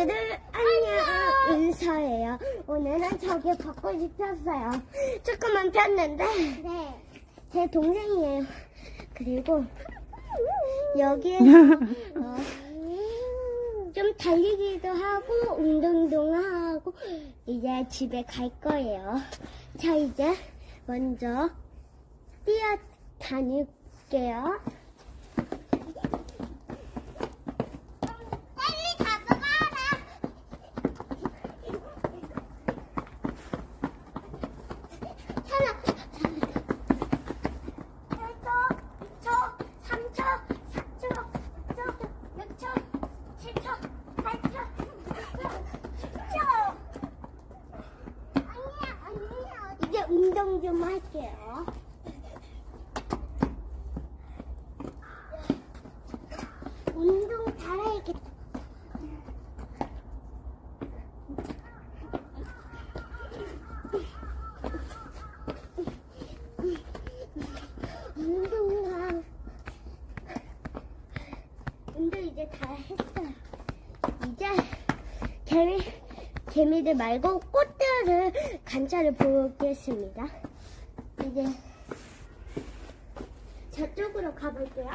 친구들 안녕 은서예요. 오늘은 저기 받고 싶었어요. 조금만 폈는데 네. 제 동생이에요. 그리고 여기에 어, 좀 달리기도 하고 운동도 하고 이제 집에 갈 거예요. 자 이제 먼저 뛰어 다닐게요. 운동 좀 할게요. 운동 잘해야겠다. 운동가. 운동 이제 다 했어요. 이제 개미, 개미들 말고 꽃 들을 관찰을 보겠습니다. 이제 저쪽으로 가볼게요.